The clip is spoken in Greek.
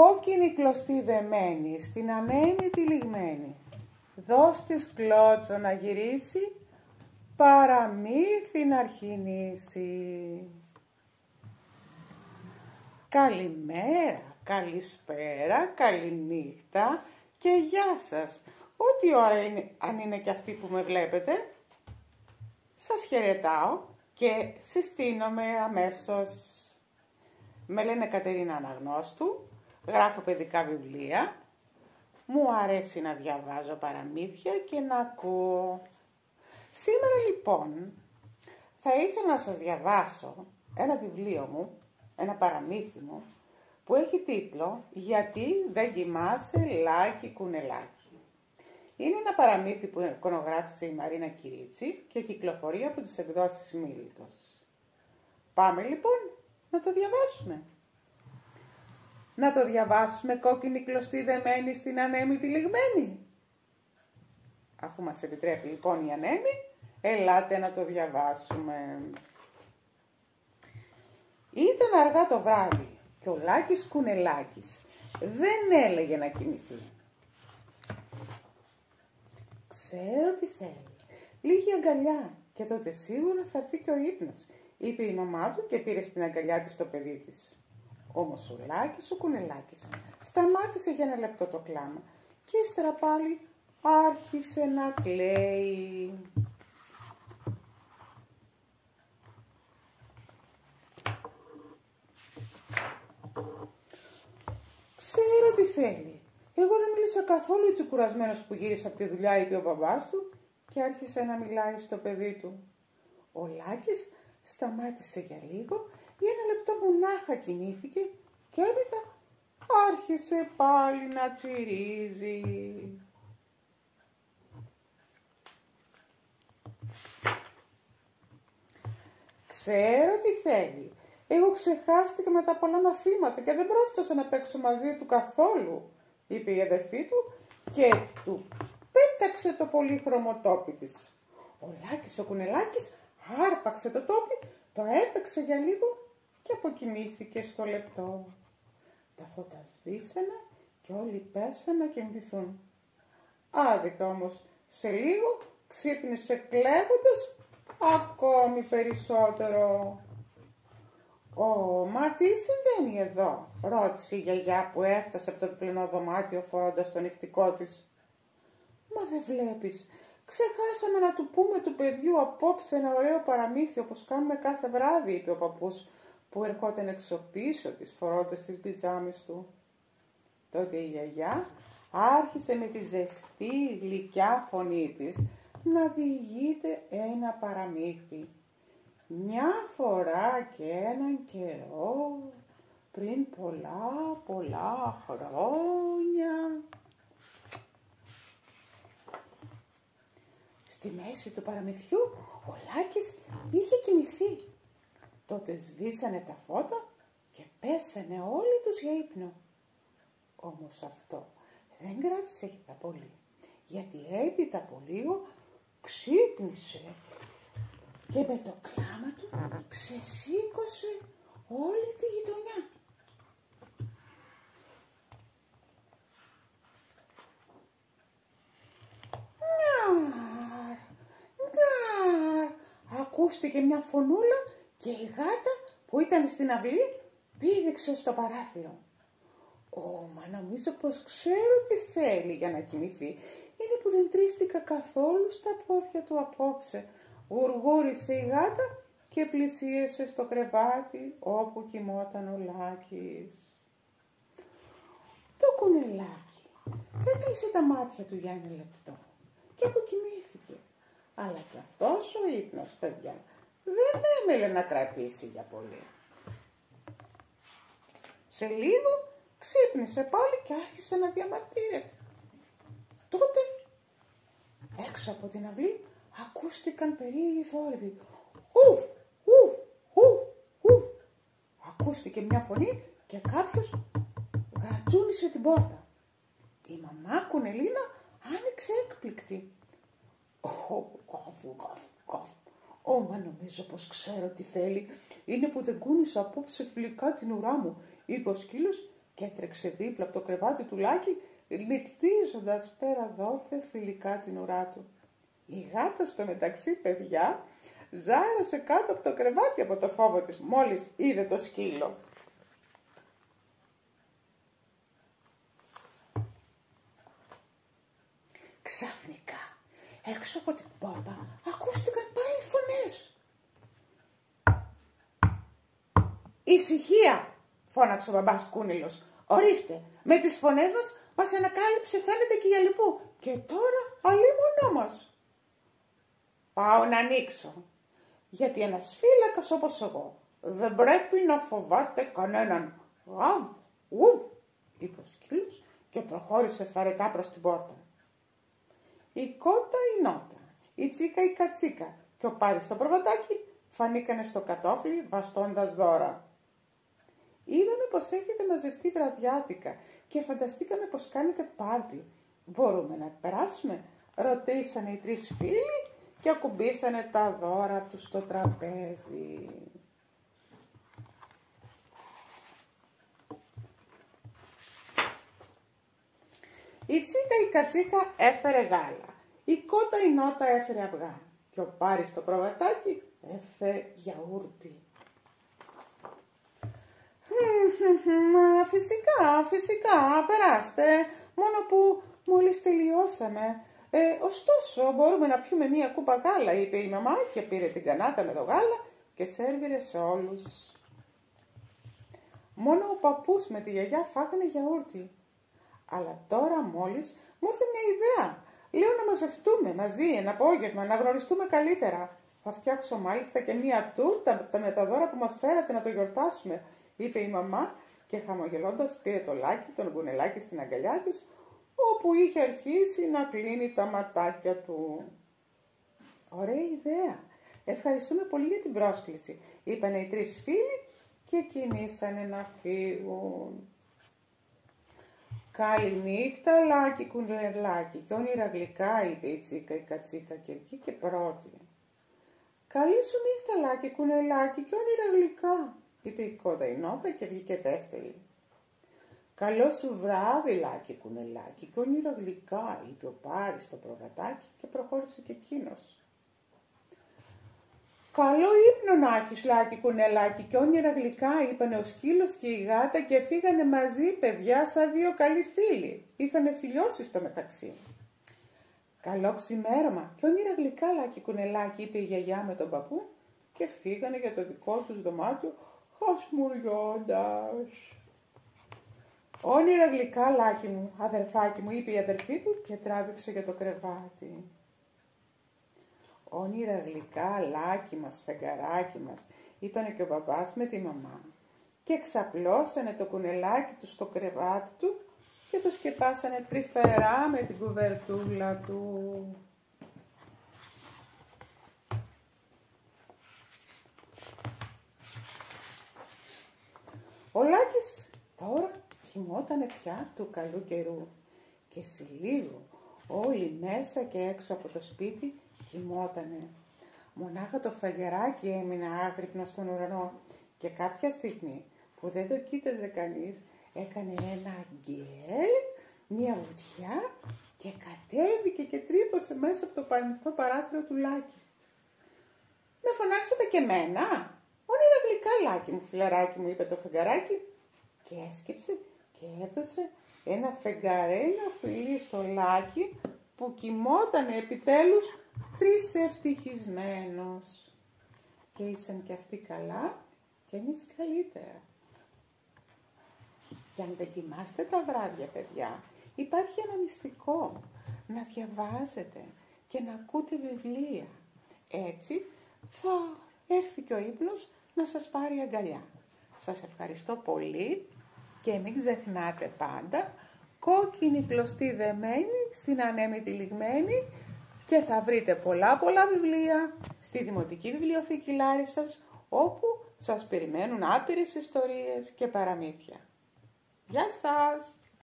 Κόκκινη κλωστή δεμένη, στην ανέμη λιγμένη. Δώσ' της κλώτσο να γυρίσει, παραμύθι να αρχινήσει. Καλημέρα, καλησπέρα, καληνύχτα και γεια σας. Ό,τι ώρα είναι, αν είναι και αυτή που με βλέπετε, σας χαιρετάω και συστήνομαι αμέσως. Με λένε Κατερίνα Αναγνώστου, γράφω παιδικά βιβλία, μου αρέσει να διαβάζω παραμύθια και να ακούω. Σήμερα λοιπόν θα ήθελα να σας διαβάσω ένα βιβλίο μου, ένα παραμύθι μου, που έχει τίτλο «Γιατί δεν κοιμάσαι λάκι κουνελάκι». Είναι ένα παραμύθι που εικονογράφησε η Μαρίνα Κυρίτσι και κυκλοφορεί από τις εκδόσεις Μίλητος. Πάμε λοιπόν να το διαβάσουμε. Να το διαβάσουμε κόκκινη κλωστή δεμένη στην ανέμη λιγμένη. Αφού μας επιτρέπει λοιπόν η ανέμη, ελάτε να το διαβάσουμε. Ήταν αργά το βράδυ και ο Λάκης Κουνελάκης δεν έλεγε να κοιμηθεί. Ξέρω τι θέλει. Λίγη αγκαλιά και τότε σίγουρα θα έρθει και ο ύπνος, είπε η μαμά του και πήρε στην αγκαλιά της το παιδί της. Όμως ο Λάκης, ο κουνελάκης, σταμάτησε για ένα λεπτό το κλάμα και ύστερα πάλι άρχισε να κλαίει. Ξέρω τι θέλει. Εγώ δεν μίλησα καθόλου έτσι κουρασμένος που γύρισε από τη δουλειά, είπε ο μπαμπάς του και άρχισε να μιλάει στο παιδί του. Ο Λάκης σταμάτησε για λίγο για ένα λεπτό μονάχα κοιμήθηκε και έπειτα άρχισε πάλι να τσιρίζει. Ξέρω τι θέλει. Εγώ ξεχάστηκα με τα πολλά μαθήματα και δεν πρόφτωσα να παίξω μαζί του καθόλου, είπε η αδερφή του και του πέταξε το πολύχρωμο τόπι της. Ο Λάκης ο Κουνελάκης άρπαξε το τόπι, το έπαιξε για λίγο και αποκοιμήθηκες στο λεπτό. Τα φώτα σβήσανε και όλοι πέσανε να κοιμηθούν. Άδικα όμως σε λίγο ξύπνησε κλαίγοντας ακόμη περισσότερο. «Ω, μα τι συμβαίνει εδώ» ρώτησε η γιαγιά που έφτασε από το διπλανό δωμάτιο φορώντας το νυχτικό της. «Μα δεν βλέπεις, ξεχάσαμε να του πούμε του παιδιού απόψε ένα ωραίο παραμύθι όπως κάνουμε κάθε βράδυ», είπε ο παππούς που ερχόταν έξω πίσω της φορώντας τις πιτζάμες του. Τότε η γιαγιά άρχισε με τη ζεστή γλυκιά φωνή της να διηγείται ένα παραμύθι. Μια φορά και έναν καιρό, πριν πολλά πολλά χρόνια. Στη μέση του παραμυθιού ο Λάκης είχε κοιμηθεί Τότε σβήσανε τα φώτα και πέσανε όλοι τους για ύπνο. Όμως αυτό δεν κράτησε για πολύ, γιατί έπειτα από λίγο ξύπνησε και με το κλάμα του ξεσήκωσε όλη τη γειτονιά. Νιάρ, νιάρ, ακούστηκε μια φωνούλα και η γάτα που ήταν στην αυλή πήδηξε στο παράθυρο. Ω, μα νομίζω πως ξέρω τι θέλει για να κοιμηθεί. Είναι που δεν τρίφτηκα καθόλου στα πόδια του απόψε. Γουργούρισε η γάτα και πλησίασε στο κρεβάτι όπου κοιμόταν ο Λάκης. Το κουνελάκι έκλεισε τα μάτια του για ένα λεπτό και αποκοιμήθηκε. Αλλά και αυτός ο ύπνος, παιδιά, δεν έμελε να κρατήσει για πολύ. Σε λίγο ξύπνησε πάλι και άρχισε να διαμαρτύρεται. Τότε έξω από την αυλή ακούστηκαν περίεργοι θόρυβοι. Ου, ου, ου, ου. Ακούστηκε μια φωνή και κάποιος γρατζούνισε την πόρτα. Η μαμά Κουνελίνα άνοιξε έκπληκτη. Ω, κόφου, κόφου, κόφου. Ω, μα νομίζω πως ξέρω τι θέλει. Είναι που δεν κούνησα απόψε φιλικά την ουρά μου, είπε ο σκύλος και έτρεξε δίπλα από το κρεβάτι του Λάκη, λιτνίζοντας πέρα δόθε φιλικά την ουρά του. Η γάτα στο μεταξύ, παιδιά, ζάρασε κάτω από το κρεβάτι από το φόβο της, μόλις είδε το σκύλο. Ξαφνικά, έξω από την πόρτα, ακούστηκαν πάλι φωνές. «Ησυχία!» φώναξε ο μπαμπάς Κούνηλος. «Ορίστε, με τις φωνές μας μας ανακάλυψε φαίνεται και η αλληπού και τώρα αλλήμωνό μας». «Πάω να ανοίξω, γιατί ένας φύλακας όπως εγώ δεν πρέπει να φοβάται κανέναν». «Γαβ, ουβ», είπε ο σκύλος και προχώρησε φαρετά προς την πόρτα. Η κότα η νότα, η τσίκα η κατσίκα και ο Πάρης το προβατάκι φανήκανε στο κατόφλι βαστώντας δώρα. Είδαμε πως έχετε μαζευτεί βραδιάτικα και φανταστήκαμε πως κάνετε πάρτι. Μπορούμε να περάσουμε, ρωτήσανε οι τρεις φίλοι και ακουμπήσανε τα δώρα τους στο τραπέζι. Η τσίκα η κατσίκα έφερε γάλα. Η κότα η νότα έφερε αυγά. Και ο Πάρης το προβατάκι έφερε γιαούρτι. Μα φυσικά, φυσικά, περάστε, μόνο που μόλις τελειώσαμε. Ε, ωστόσο, μπορούμε να πιούμε μία κούπα γάλα, είπε η μαμά και πήρε την κανάτα με το γάλα και σέρβιρε σε όλους. Μόνο ο παππούς με τη γιαγιά φάγανε γιαούρτι. Αλλά τώρα μόλις μου ήρθε μια ιδέα. Λέω να μαζευτούμε μαζί ένα απόγευμα, να γνωριστούμε καλύτερα. Θα φτιάξω μάλιστα και μία τούρτα με τα δώρα που μας φέρατε να το γιορτάσουμε είπε η μαμά και χαμογελώντας πήρε το λάκι, τον γκουνελάκι στην αγκαλιά της, όπου είχε αρχίσει να κλείνει τα ματάκια του. Ωραία ιδέα. Ευχαριστούμε πολύ για την πρόσκληση, είπαν οι τρεις φίλοι και κινήσανε να φύγουν. Καληνύχτα, Λάκη, κουνελάκι, και όνειρα γλυκά, είπε η τσίκα η κατσίκα και βγήκε πρώτη. Καλή σου νύχτα, Λάκη, κουνελάκι, και όνειρα γλυκά, είπε η κότα η νότα και βγήκε δεύτερη. Καλό σου βράδυ, Λάκη κουνελάκι, και όνειρα γλυκά, είπε ο Πάρης στο προβατάκι και προχώρησε και εκείνος. Καλό ύπνο να έχεις, Λάκη κουνελάκι, και όνειρα γλυκά, είπανε ο σκύλος και η γάτα και φύγανε μαζί, παιδιά, σαν δύο καλοί φίλοι. Είχανε φιλιώσεις στο μεταξύ. Καλό ξημέρωμα και όνειρα γλυκά, Λάκη κουνελάκι, είπε η γιαγιά με τον παππού και φύγανε για το δικό τους δωμάτιο χασμουριώντας. Όνειρα γλυκά, λάκι μου, αδερφάκι μου, είπε η αδερφή του και τράβηξε για το κρεβάτι. Όνειρα γλυκά, λάκι μας, φεγγαράκι μας, είπανε και ο μπαμπάς με τη μαμά. Και ξαπλώσανε το κουνελάκι του στο κρεβάτι του και το σκεπάσανε τρυφερά με την κουβερτούλα του. Ο Λάκης τώρα κοιμότανε πια του καλού καιρού και σε λίγο όλοι μέσα και έξω από το σπίτι κοιμότανε. Μονάχα το φαγεράκι έμεινε άγρυπνο στον ουρανό και κάποια στιγμή που δεν το κοίταζε κανείς έκανε ένα γκέλ, μια βουτιά και κατέβηκε και τρύπωσε μέσα από το πανιστό παράθυρο του Λάκη. Με φωνάξατε και μένα, Όνειρα γλυκά, λάκι μου, φιλαράκι μου, είπε το φεγγαράκι και έσκυψε και έδωσε ένα φεγγαρένιο φιλί στο λάκι που κοιμόταν επιτέλους τρεις ευτυχισμένος. Και ήσαν και αυτοί καλά και εμείς καλύτερα. Και αν δεν κοιμάστε τα βράδια, παιδιά, υπάρχει ένα μυστικό. Να διαβάζετε και να ακούτε βιβλία. Έτσι θα έρθει και ο ύπνος να σας πάρει αγκαλιά. Σας ευχαριστώ πολύ και μην ξεχνάτε πάντα κόκκινη κλωστή δεμένη στην ανέμη λιγμένη και θα βρείτε πολλά πολλά βιβλία στη Δημοτική Βιβλιοθήκη Λάρισας όπου σας περιμένουν άπειρες ιστορίες και παραμύθια. Γεια σας!